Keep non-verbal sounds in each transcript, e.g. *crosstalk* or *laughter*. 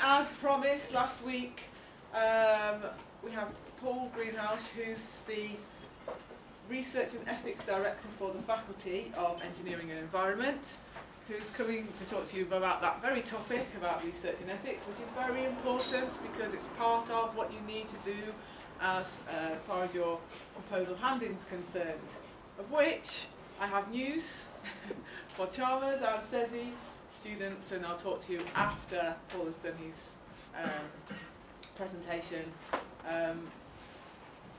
as promised last week, um, we have Paul Greenhalgh, who's the Research and Ethics Director for the Faculty of Engineering and Environment, who's coming to talk to you about that very topic about research and ethics, which is very important because it's part of what you need to do as uh, far as your proposal handling is concerned. Of which I have news *laughs* for Chalmers and CESI students, and I'll talk to you after Paul has done his um, presentation. Um,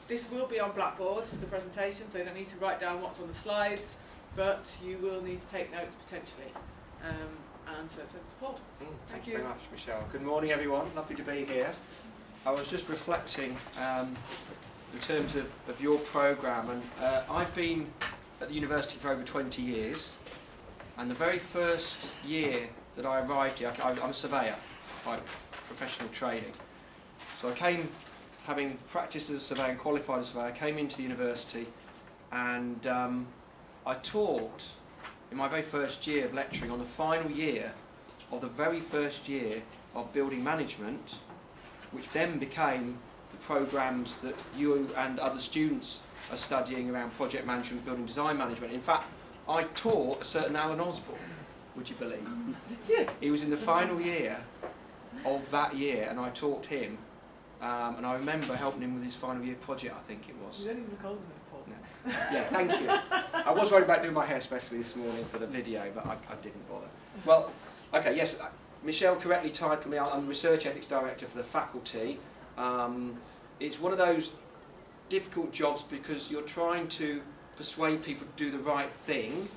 this will be on Blackboard, the presentation, so you don't need to write down what's on the slides, but you will need to take notes potentially. Um, and so it's over to Paul. Mm, Thank thank you. very much, Michelle. Good morning, everyone. Lovely to be here. I was just reflecting um, in terms of, of your programme, and uh, I've been at the university for over 20 years, and the very first year that I arrived here, I, I'm a surveyor by professional training. So I came, having practiced as a surveyor and qualified as a surveyor, I came into the university and um, I taught in my very first year of lecturing on the final year of the very first year of building management, which then became the programs that you and other students are studying around project management, building design management. In fact, I taught a certain Alan Osborne, would you believe? *laughs* He was in the final year of that year, and I taught him. Um, and I remember helping him with his final year project, I think it was. You don't even look old enough, Paul. No. Yeah, thank you. I was worried about doing my hair specially this morning for the video, but I, I didn't bother. Well, okay, yes, uh, Michelle correctly titled me, I'm Research Ethics Director for the faculty. Um, it's one of those difficult jobs because you're trying to persuade people to do the right thing,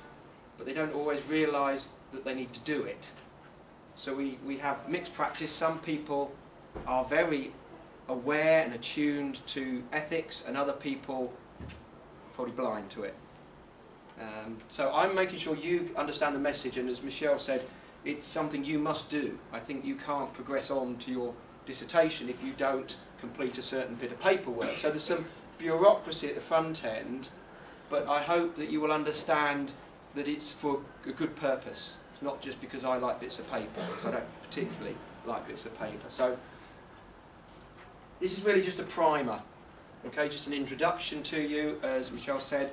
but they don't always realise that they need to do it. So we, we have mixed practice. Some people are very aware and attuned to ethics, and other people probably blind to it. Um, so I'm making sure you understand the message, and as Michelle said, it's something you must do. I think you can't progress on to your dissertation if you don't complete a certain bit of paperwork. So there's some bureaucracy at the front end, but I hope that you will understand that it's for a good purpose. It's not just because I like bits of paper, because I don't particularly like bits of paper. So this is really just a primer, okay, just an introduction to you, as Michelle said.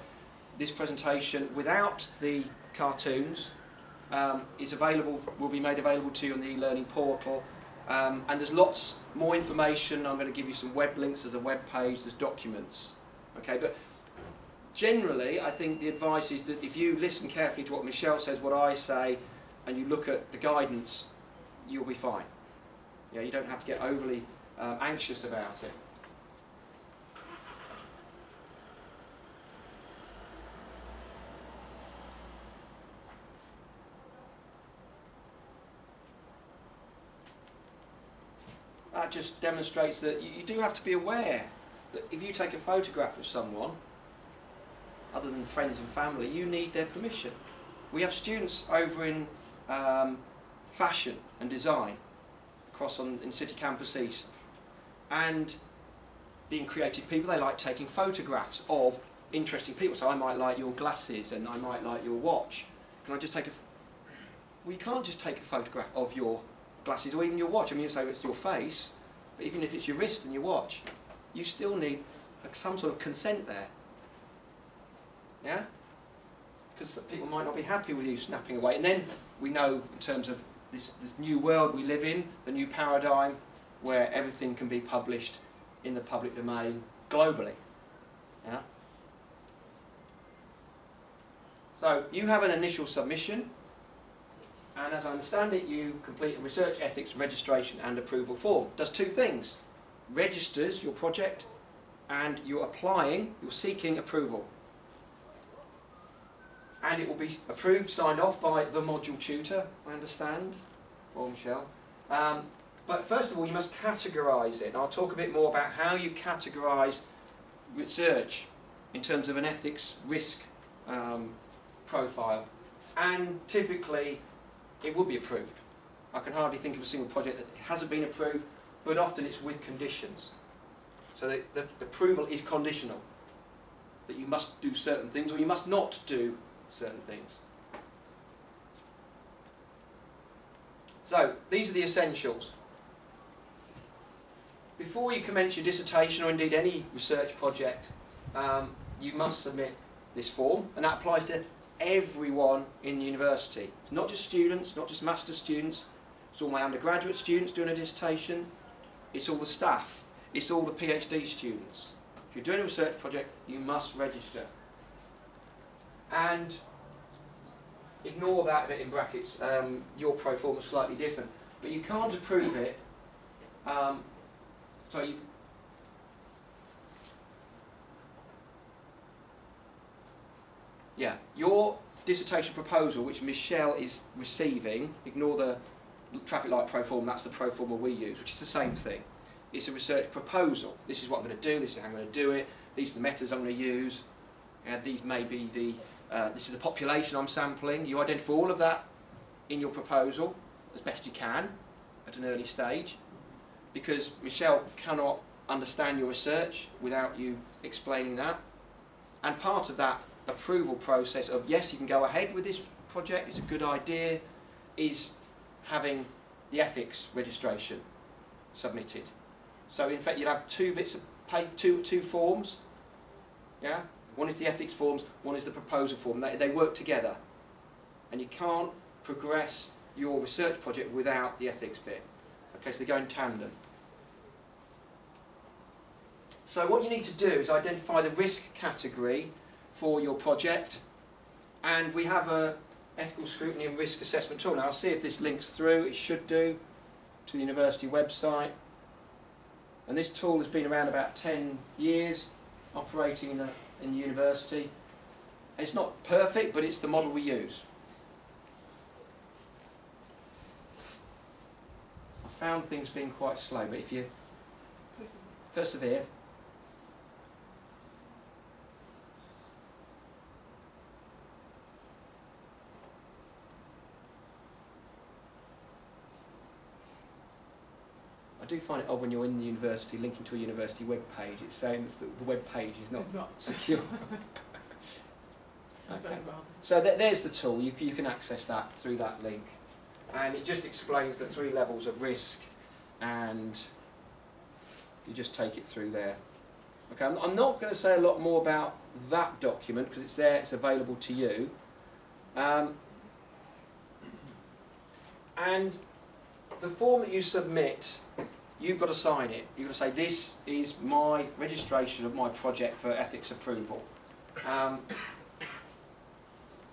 This presentation, without the cartoons, um, is available, will be made available to you on the e-learning portal. Um, and there's lots more information. I'm going to give you some web links. There's a web page. There's documents. Okay, but generally, I think the advice is that if you listen carefully to what Michelle says, what I say, and you look at the guidance, you'll be fine. Yeah, you don't have to get overly um, anxious about it. That just demonstrates that you, you do have to be aware that if you take a photograph of someone, other than friends and family, you need their permission. We have students over in um, fashion and design across on, in City Campus East. And being creative people, they like taking photographs of interesting people. So I might like your glasses and I might like your watch. Can I just take a... You can't just take a photograph of your glasses or even your watch. I mean, you say it's your face, but even if it's your wrist and your watch, you still need some sort of consent there. Yeah? Because people might not be happy with you snapping away. And then we know in terms of this, this new world we live in, the new paradigm, where everything can be published in the public domain globally. Yeah? So you have an initial submission, and as I understand it, you complete a research ethics registration and approval form. Does two things. Registers your project and you're applying, you're seeking approval. And it will be approved, signed off by the module tutor, I understand, or Michelle. Um, but first of all, you must categorise it. And I'll talk a bit more about how you categorise research in terms of an ethics risk um, profile. And typically, it will be approved. I can hardly think of a single project that hasn't been approved, but often it's with conditions. So the, the, the approval is conditional, that you must do certain things or you must not do certain things. So these are the essentials. before you commence your dissertation or indeed any research project, um, you must submit this form, and that applies to everyone in the university. It's not just students, not just master's students, it's all my undergraduate students doing a dissertation, it's all the staff, it's all the PhD students. If you're doing a research project, you must register. And ignore that bit in brackets, um, your pro forma is slightly different, but you can't approve it. Um, so you, yeah, your dissertation proposal, which Michelle is receiving, ignore the traffic light pro forma, that's the pro forma we use, which is the same thing. It's a research proposal. This is what I'm going to do, this is how I'm going to do it, these are the methods I'm going to use, and these may be the, uh, this is the population I'm sampling. You identify all of that in your proposal as best you can at an early stage because Michelle cannot understand your research without you explaining that. And part of that approval process of yes, you can go ahead with this project, it's a good idea, is having the ethics registration submitted. So in fact, you'll have two bits of paper, two, two forms. Yeah, one is the ethics forms, one is the proposal form. They, they work together. And you can't progress your research project without the ethics bit. Okay, so they go in tandem. So what you need to do is identify the risk category for your project and we have a ethical scrutiny and risk assessment tool. Now I'll see if this links through, it should do, to the university website. And this tool has been around about 10 years, operating in, a, in the university. It's not perfect, but it's the model we use. I found things being quite slow, but if you persevere, do find it odd when you're in the university, linking to a university web page, it's saying that the web page is not, not. secure. *laughs* So Okay. so th there's the tool, you, you can access that through that link. And it just explains the three levels of risk and you just take it through there. Okay, I'm, I'm not going to say a lot more about that document because it's there, it's available to you. Um, and the form that you submit you've got to sign it. You've got to say, this is my registration of my project for ethics approval. Um,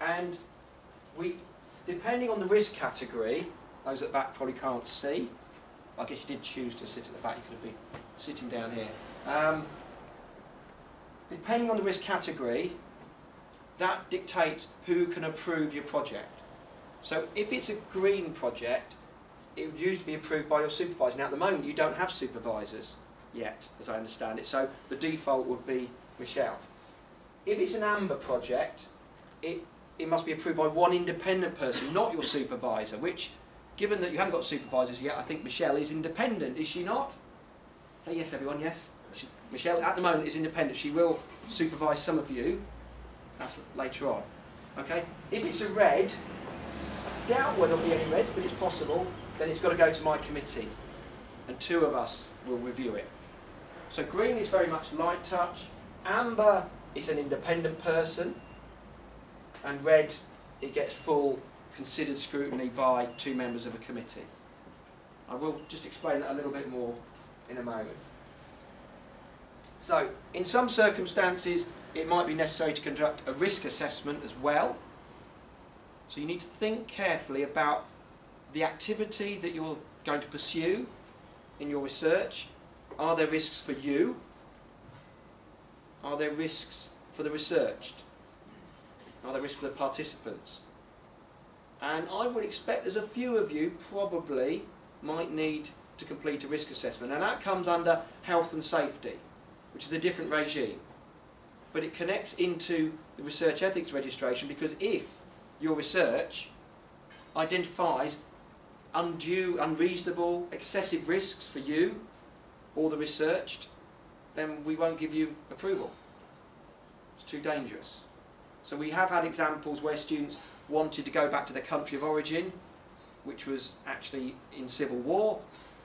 and we, depending on the risk category, those at the back probably can't see. I guess you did choose to sit at the back, you could have been sitting down here. Um, depending on the risk category, that dictates who can approve your project. So if it's a green project, it would usually be approved by your supervisor. Now at the moment you don't have supervisors yet, as I understand it, so the default would be Michelle. If it's an amber project, it, it must be approved by one independent person, not your supervisor, which, given that you haven't got supervisors yet, I think Michelle is independent, is she not? Say yes everyone, yes. She, Michelle at the moment is independent, she will supervise some of you, that's later on. Okay, if it's a red, doubt whether there'll be any red, but it's possible, then it's got to go to my committee and two of us will review it. So green is very much light touch, amber is an independent person and red it gets full considered scrutiny by two members of a committee. I will just explain that a little bit more in a moment. So in some circumstances it might be necessary to conduct a risk assessment as well. So you need to think carefully about the activity that you're going to pursue in your research. Are there risks for you? Are there risks for the researched? Are there risks for the participants? And I would expect there's a few of you probably might need to complete a risk assessment. And that comes under health and safety, which is a different regime. But it connects into the research ethics registration because if your research identifies undue, unreasonable, excessive risks for you or the researched, then we won't give you approval. It's too dangerous. So we have had examples where students wanted to go back to their country of origin, which was actually in civil war,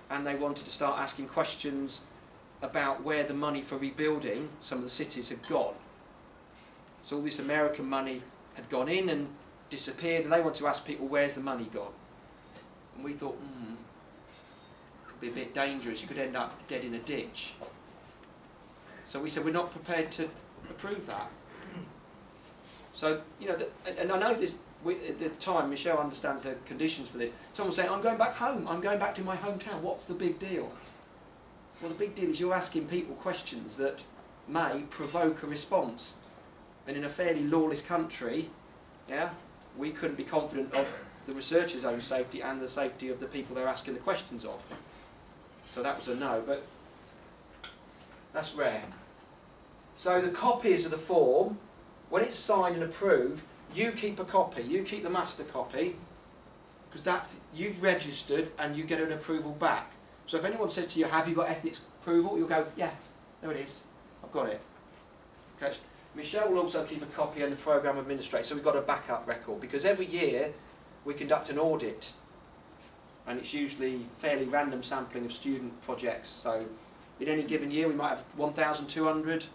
and they wanted to start asking questions about where the money for rebuilding some of the cities had gone. So all this American money had gone in and disappeared, and they want to ask people, where's the money gone? And we thought, hmm, could be a bit dangerous. You could end up dead in a ditch. So we said, we're not prepared to approve that. So, you know, and, and I know this, we, at the time, Michelle understands the conditions for this. Someone saying, I'm going back home, I'm going back to my hometown, what's the big deal? Well, the big deal is you're asking people questions that may provoke a response. And in a fairly lawless country, yeah, we couldn't be confident of the researchers' own safety and the safety of the people they're asking the questions of. So that was a no, but that's rare. So the copies of the form, when it's signed and approved, you keep a copy, you keep the master copy, because that's you've registered and you get an approval back. So if anyone says to you, have you got ethics approval, you'll go, yeah, there it is, I've got it. Okay. Michelle will also keep a copy and the program administrator, so we've got a backup record, because every year we conduct an audit, and it's usually fairly random sampling of student projects. So in any given year we might have 1,200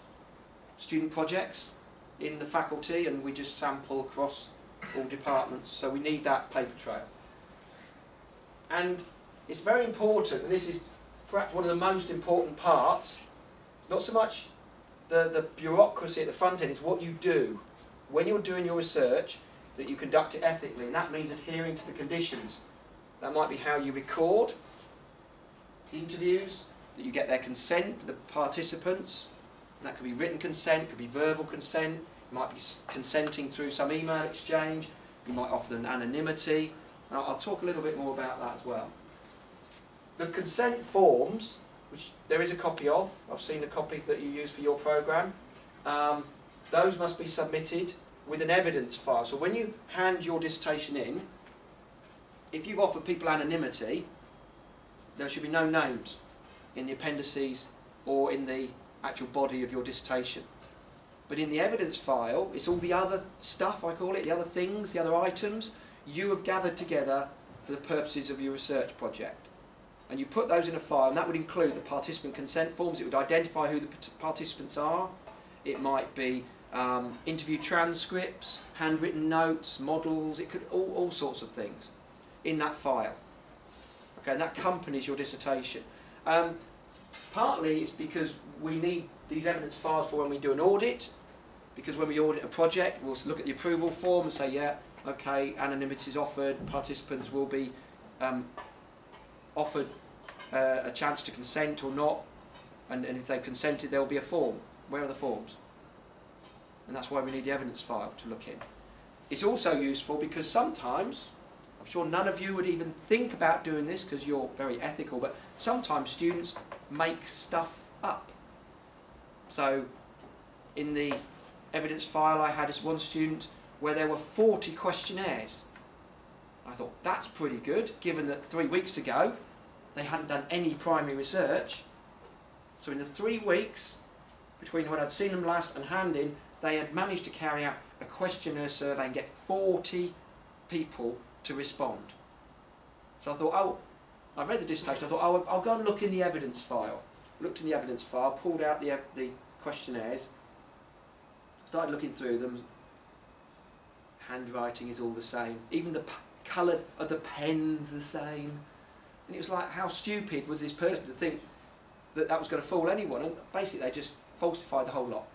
student projects in the faculty, and we just sample across all departments, so we need that paper trail. And it's very important, and this is perhaps one of the most important parts, not so much the, the bureaucracy at the front end, it's what you do. When you're doing your research, that you conduct it ethically, and that means adhering to the conditions. That might be how you record interviews, that you get their consent, the participants, and that could be written consent, could be verbal consent, you might be consenting through some email exchange, you might offer them anonymity, and I'll, talk a little bit more about that as well. The consent forms, which there is a copy of, I've seen a copy that you use for your programme, um, those must be submitted with an evidence file. So when you hand your dissertation in, if you've offered people anonymity, there should be no names in the appendices or in the actual body of your dissertation. But in the evidence file, it's all the other stuff, I call it, the other things, the other items you have gathered together for the purposes of your research project and you put those in a file, and that would include the participant consent forms. It would identify who the participants are. It might be um, interview transcripts, handwritten notes, models. It could all, all sorts of things in that file. Okay, and that accompanies your dissertation. Um, partly it's because we need these evidence files for when we do an audit. Because when we audit a project, we'll look at the approval form and say, yeah, okay, anonymity is offered. Participants will be um, offered uh, a chance to consent or not, and, and if they've consented, there will be a form. Where are the forms? And that's why we need the evidence file to look in. It's also useful because sometimes, I'm sure none of you would even think about doing this because you're very ethical, but sometimes students make stuff up. So in the evidence file I had as one student where there were 40 questionnaires. I thought that's pretty good given that three weeks ago they hadn't done any primary research. So in the three weeks between when I'd seen them last and handing, they had managed to carry out a questionnaire survey and get 40 people to respond. So I thought, oh, I've read the dissertation, I thought, oh, I'll go and look in the evidence file. Looked in the evidence file, pulled out the, the questionnaires, started looking through them. Handwriting is all the same. Even the colour uh, of the pen's the same. And it was like, how stupid was this person to think that that was going to fool anyone? And basically, they just falsified the whole lot.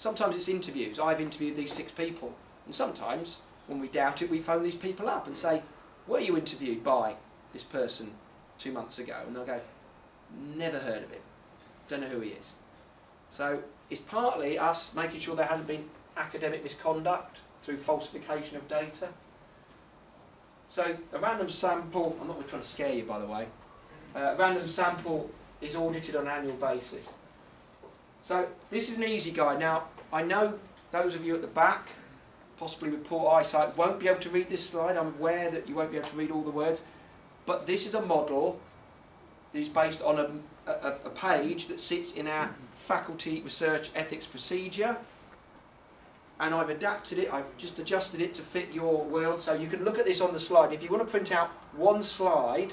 Sometimes it's interviews. I've interviewed these six people. And sometimes, when we doubt it, we phone these people up and say, were you interviewed by this person two months ago? And they'll go, never heard of him. Don't know who he is. So it's partly us making sure there hasn't been academic misconduct through falsification of data. So a random sample, I'm not trying to scare you by the way, uh, a random sample is audited on an annual basis. So this is an easy guide. Now I know those of you at the back, possibly with poor eyesight, won't be able to read this slide. I'm aware that you won't be able to read all the words. But this is a model that is based on a, a, a page that sits in our faculty research ethics procedure and I've adapted it, I've just adjusted it to fit your world. So you can look at this on the slide. If you want to print out one slide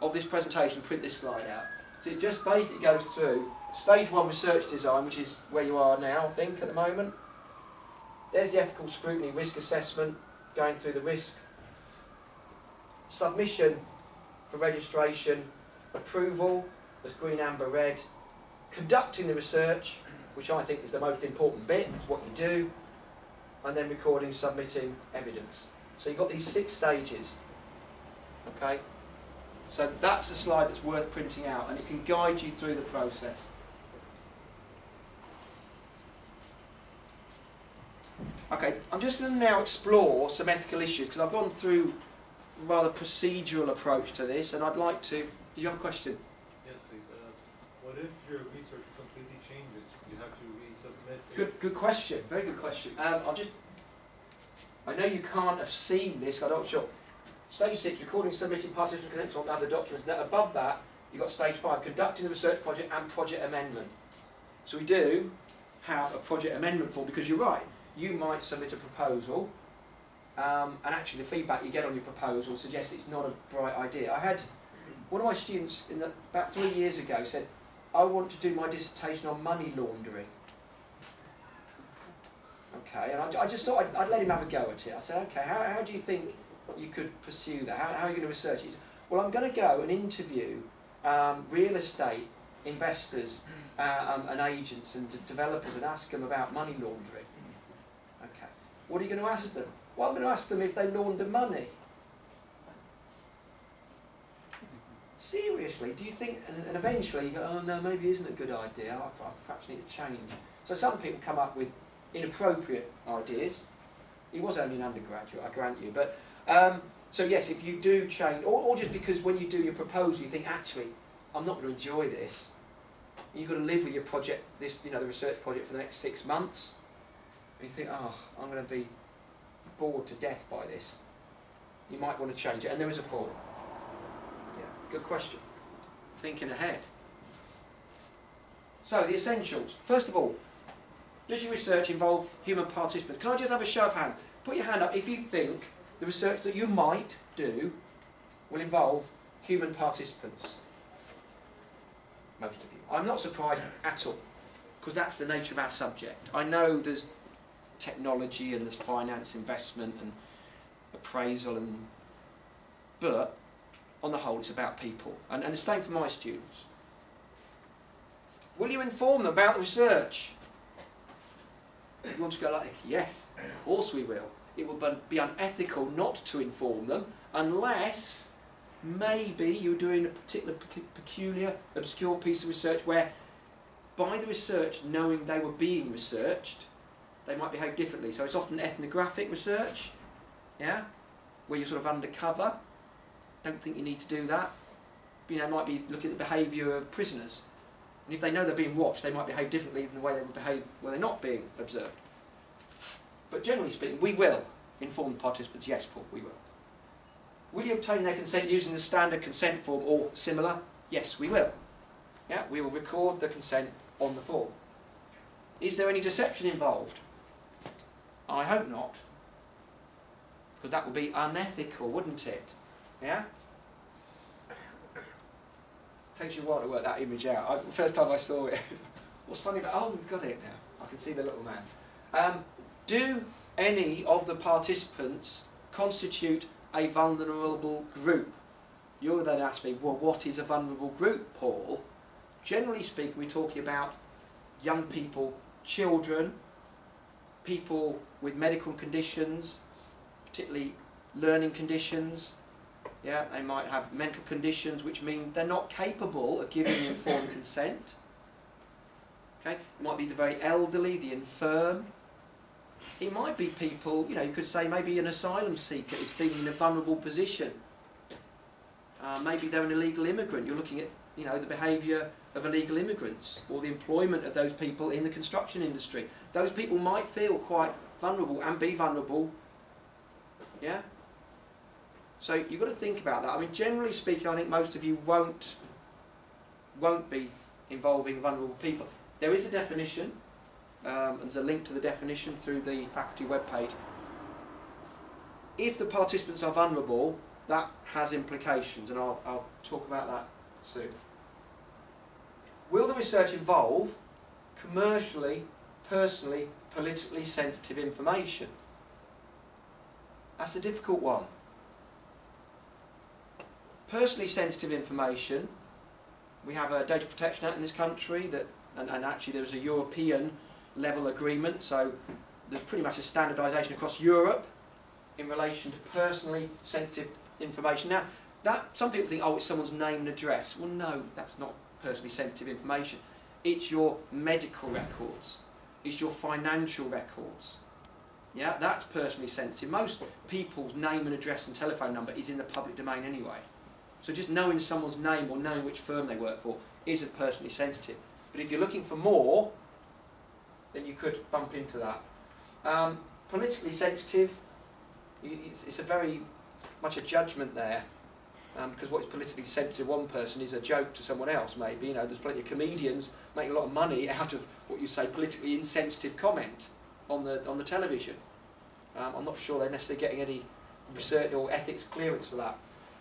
of this presentation, print this slide out. So it just basically goes through stage one research design, which is where you are now, I think, at the moment. There's the ethical scrutiny risk assessment, going through the risk. Submission for registration, approval, as green, amber, red. Conducting the research, which I think is the most important bit, it's what you do. And then recording, submitting evidence. So you've got these six stages. Okay? So that's a slide that's worth printing out and it can guide you through the process. Okay, I'm just going to now explore some ethical issues because I've gone through a rather procedural approach to this and I'd like to... Did you have a question? Yes, please. Uh, what if your research completely changes? You have to resubmit. it? Good, good question. Very good question. Um, I'll just... I know you can't have seen this, I'm not sure. Stage six, recording, submitting participant consents on other documents. Now above that, you've got stage five, conducting the research project and project amendment. So we do have a project amendment form because you're right. You might submit a proposal, um, and actually the feedback you get on your proposal suggests it's not a bright idea. I had one of my students in the, about three years ago said, I want to do my dissertation on money laundering. Okay, and I, I just thought I'd, I'd let him have a go at it. I said, okay, how, how do you think you could pursue that? How, how are you going to research it? Said, well, I'm going to go and interview um, real estate investors uh, um, and agents and developers and ask them about money laundering. What are you going to ask them? Well, I'm going to ask them if they launder money. Seriously, do you think, and, eventually you go, oh no, maybe it isn't a good idea, I, I perhaps need to change. So some people come up with inappropriate ideas. He was only an undergraduate, I grant you, but um, so yes, if you do change, or, or just because when you do your proposal, you think actually, I'm not going to enjoy this. You've got to live with your project, this you know the research project for the next six months. And you think, oh, I'm going to be bored to death by this. You might want to change it, and there is a form. Yeah, good question. Thinking ahead. So the essentials. First of all, does your research involve human participants? Can I just have a show of hands? Put your hand up if you think the research that you might do will involve human participants. Most of you. I'm not surprised at all, because that's the nature of our subject. I know there's technology and there's finance investment and appraisal and but on the whole it's about people. And, and the same for my students. Will you inform them about the research? You want to go like this? Yes, of course we will. It would be unethical not to inform them unless maybe you're doing a particular peculiar, obscure piece of research where by the research knowing they were being researched, they might behave differently. So it's often ethnographic research, yeah, where you're sort of undercover. Don't think you need to do that. You know, might be looking at the behaviour of prisoners. And if they know they're being watched, they might behave differently than the way they would behave when they're not being observed. But generally speaking, we will inform the participants, yes, Paul, we will. Will you obtain their consent using the standard consent form or similar? Yes, we will. Yeah, we will record the consent on the form. Is there any deception involved? I hope not. Because that would be unethical, wouldn't it? Yeah? Takes you a while to work that image out. I, first time I saw it, *laughs* what's funny about, oh, we've got it now. I can see the little man. Um, do any of the participants constitute a vulnerable group? You'll then ask me, well, what is a vulnerable group, Paul? Generally speaking, we're talking about young people, children, people with medical conditions, particularly learning conditions. Yeah, they might have mental conditions which mean they're not capable of giving informed consent. Okay, it might be the very elderly, the infirm. It might be people, you know, you could say maybe an asylum seeker is feeling in a vulnerable position. Uh, maybe they're an illegal immigrant. You're looking at, you know, the behaviour of illegal immigrants or the employment of those people in the construction industry. Those people might feel quite vulnerable and be vulnerable. Yeah? So you've got to think about that. I mean, generally speaking, I think most of you won't won't be involving vulnerable people. There is a definition, um, and there's a link to the definition through the faculty webpage. If the participants are vulnerable, that has implications, and I'll, I'll talk about that soon. Will the research involve commercially, personally, politically sensitive information? That's a difficult one. Personally sensitive information, we have a Data Protection Act in this country that, and, and actually there's a European level agreement, so there's pretty much a standardisation across Europe in relation to personally sensitive information. Now, that some people think, oh, it's someone's name and address. Well, no, that's not personally sensitive information. It's your medical records. It's your financial records. Yeah, that's personally sensitive. Most people's name and address and telephone number is in the public domain anyway. So just knowing someone's name or knowing which firm they work for isn't personally sensitive. But if you're looking for more, then you could bump into that. Um, politically sensitive, it's, it's a very much a judgment there. Um, because what's politically sensitive to one person is a joke to someone else, maybe. You know, there's plenty of comedians making a lot of money *laughs* out of what you say politically insensitive comment on the on the television. Um, I'm not sure they're necessarily getting any research or ethics clearance for that.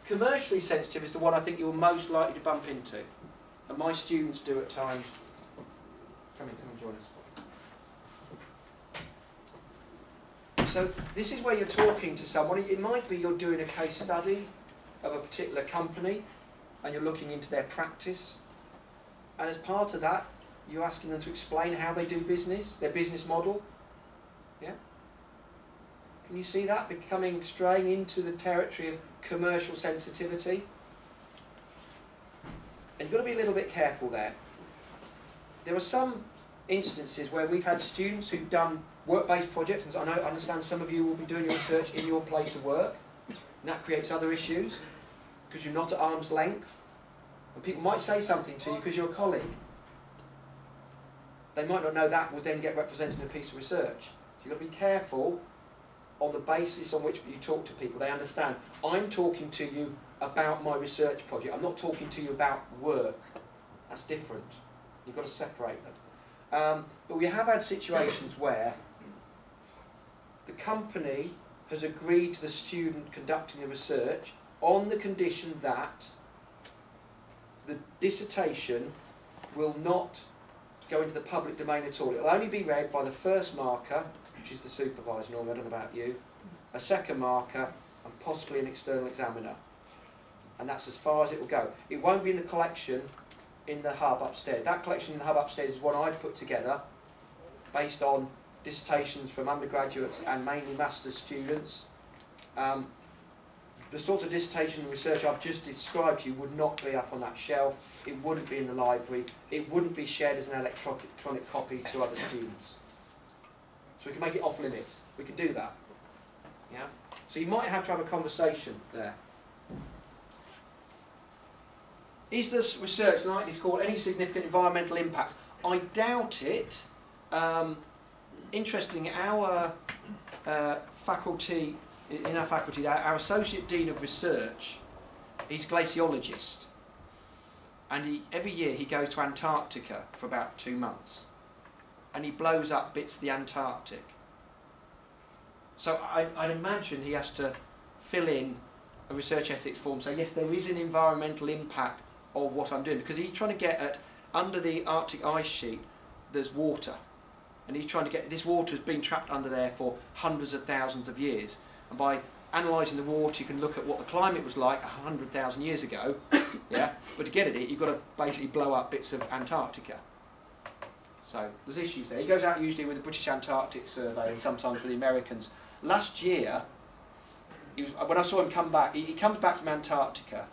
Commercially sensitive is the one I think you're most likely to bump into, and my students do at times. Come in, come and join us. So this is where you're talking to someone. It might be you're doing a case study of a particular company, and you're looking into their practice. And as part of that, you're asking them to explain how they do business, their business model. Yeah. Can you see that becoming straying into the territory of commercial sensitivity? And you've got to be a little bit careful there. There are some instances where we've had students who've done work-based projects, and I know, I understand some of you will be doing your research in your place of work, and that creates other issues, because you're not at arm's length. And people might say something to you because you're a colleague. They might not know that would then get represented in a piece of research. So you've got to be careful on the basis on which you talk to people. They understand, I'm talking to you about my research project. I'm not talking to you about work. That's different. You've got to separate them. Um, but we have had situations *coughs* where the company has agreed to the student conducting the research on the condition that the dissertation will not go into the public domain at all. It will only be read by the first marker, which is the supervisor, normally, I don't know about you, a second marker, and possibly an external examiner. And that's as far as it will go. It won't be in the collection in the hub upstairs. That collection in the hub upstairs is one I've put together based on dissertations from undergraduates and mainly master's students. Um, the sort of dissertation and research I've just described to you would not be up on that shelf, it wouldn't be in the library, it wouldn't be shared as an electronic copy to other students. So we can make it off limits. We can do that. Yeah. So you might have to have a conversation there. Is this research likely to cause any significant environmental impacts? I doubt it. Um, interestingly, our uh, faculty, in our faculty, our, Associate Dean of Research, he's a glaciologist. And he, every year he goes to Antarctica for about two months. And he blows up bits of the Antarctic. So I, I'd imagine he has to fill in a research ethics form, say, yes, there is an environmental impact of what I'm doing because he's trying to get at under the Arctic ice sheet there's water and he's trying to get this water has been trapped under there for hundreds of thousands of years and by analysing the water you can look at what the climate was like hundred thousand years ago *coughs* yeah? But to get at it you've got to basically blow up bits of Antarctica. So there's issues there. He goes out usually with the British Antarctic Survey and sometimes with the Americans. Last year he was, when I saw him come back he, he comes back from Antarctica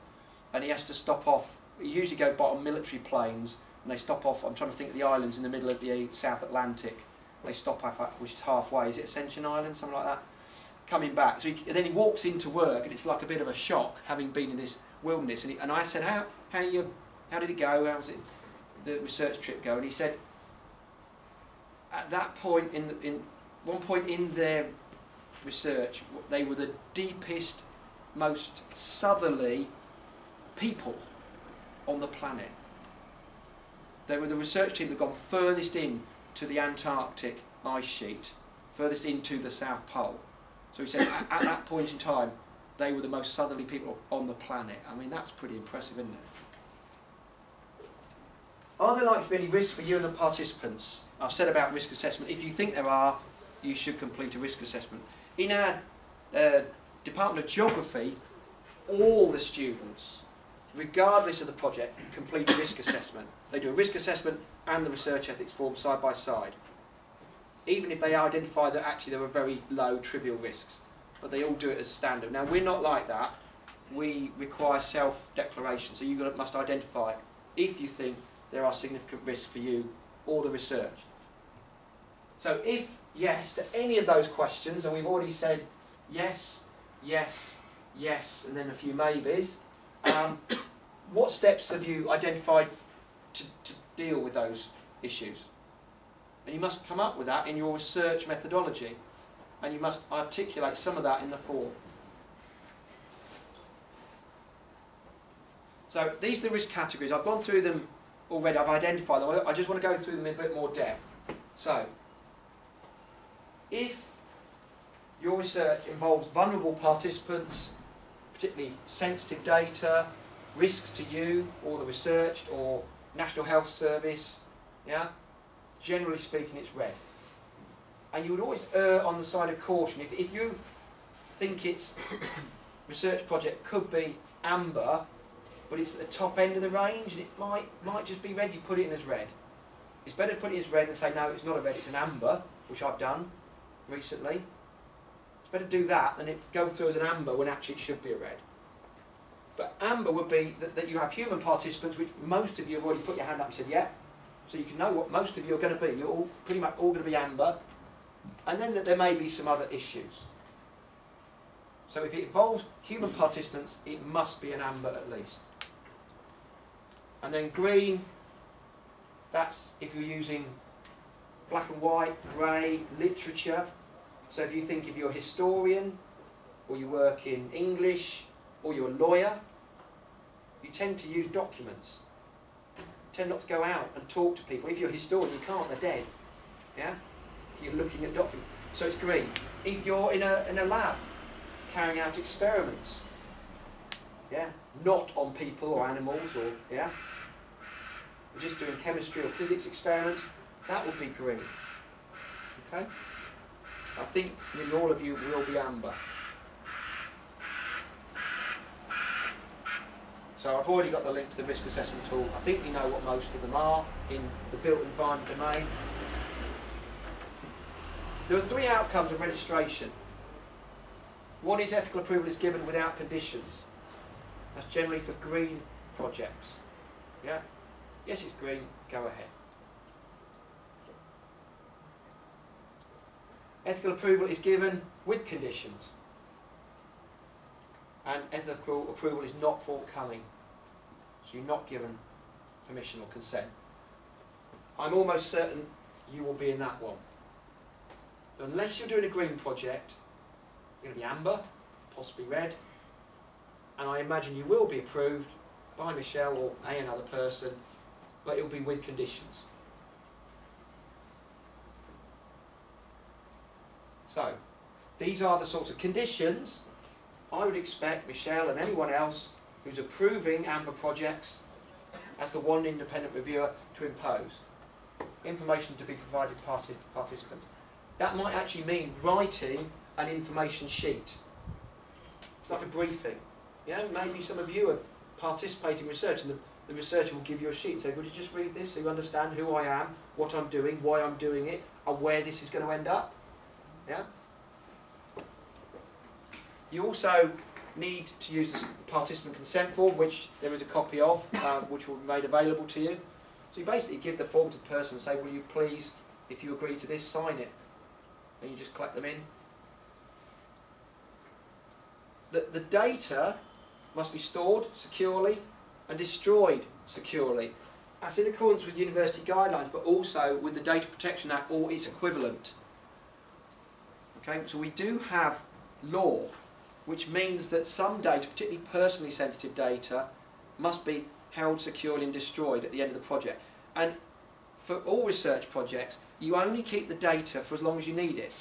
and he has to stop off. You usually go by on military planes and they stop off, I'm trying to think of the islands in the middle of the South Atlantic. They stop off, at, which is halfway, is it Ascension Island, something like that? Coming back. So he, then he walks into work and it's like a bit of a shock having been in this wilderness. And, he, and I said, how, how, you, how did it go? How was it, the research trip go? And he said, at that point, in, the, in one point in their research, they were the deepest, most southerly people on the planet. They were the research team that gone furthest in to the Antarctic ice sheet, furthest into the South Pole. So he said at, at that point in time, they were the most southerly people on the planet. I mean, that's pretty impressive, isn't it? Are there likely to be any risks for you and the participants? I've said about risk assessment. If you think there are, you should complete a risk assessment. In our uh, Department of Geography, all the students, regardless of the project, complete a risk assessment. They do a risk assessment and the research ethics form side by side. Even if they identify that actually there are very low trivial risks, but they all do it as standard. Now we're not like that. We require self-declaration, so you must identify if you think there are significant risks for you or the research. So if yes to any of those questions, and we've already said yes, yes, yes, and then a few maybes, um, *coughs* what steps have you identified to, to deal with those issues? And you must come up with that in your research methodology, and you must articulate some of that in the form. So these are the risk categories. I've gone through them already. I've identified them. I- just want to go through them in a bit more depth. So, if your research involves vulnerable participants, particularly sensitive data, risks to you or the researched or National Health Service, yeah, generally speaking, it's red. And you would always err on the side of caution. If, if you think its *coughs* research project could be amber, but it's at the top end of the range and it might might just be red, you put it in as red. It's better to put it as red and say no, it's not a red, it's an amber, which I've done recently. It's better to do that than if go through as an amber when actually it should be a red. But amber would be that, that you have human participants, which most of you have already put your hand up and said yeah. So you can know what most of you are going to be. You're all pretty much all going to be amber. And then that there may be some other issues. So if it involves human participants, it must be an amber at least. And then green, that's if you're using black and white, grey, literature. So if you think if you're a historian, or you work in English, or you're a lawyer, you tend to use documents. Tend not to go out and talk to people. If you're a historian, you can't, they're dead. Yeah? You're looking at documents. So it's green. If you're in a, in a lab, carrying out experiments, yeah, not on people or animals or, yeah, we're just doing chemistry or physics experiments, that would be green. Okay? I think nearly all of you will be amber. So I've already got the link to the risk assessment tool. I think you know what most of them are in the built environment domain. There are three outcomes of registration. One is ethical approval is given without conditions. That's generally for green projects. Yeah? Yes, it's green, go ahead. Ethical approval is given with conditions. And ethical approval is not forthcoming. So you're not given permission or consent. I'm almost certain you will be in that one. So unless you're doing a green project, you're going to be amber, possibly red, and I imagine you will be approved by Michelle or a another person, but it'll be with conditions. So, these are the sorts of conditions I would expect Michelle and anyone else who's approving AMBER projects as the one independent reviewer to impose. Information to be provided to parti participants. That might actually mean writing an information sheet. It's like a briefing. Yeah, maybe some of you are participating in research and the, the researcher will give you a sheet and say, would you just read this so you understand who I am, what I'm doing, why I'm doing it, and where this is going to end up? Yeah? You also need to use the participant consent form, which there is a copy of, um, which will be made available to you. So you basically give the form to the person and say, will you please, if you agree to this, sign it. And you just collect them in. The, the data must be stored securely and destroyed securely. That's in accordance with university guidelines, but also with the Data Protection Act or its equivalent. Okay, so we do have law, which means that some data, particularly personally sensitive data, must be held securely and destroyed at the end of the project. And for all research projects, you only keep the data for as long as you need it.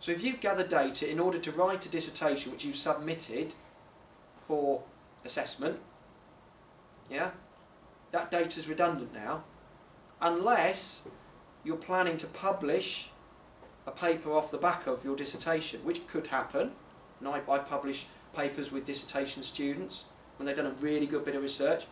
So if you gather data in order to write a dissertation which you've submitted for assessment, yeah, that data is redundant now, unless you're planning to publish a paper off the back of your dissertation, which could happen. And I, I publish papers with dissertation students when they've done a really good bit of research.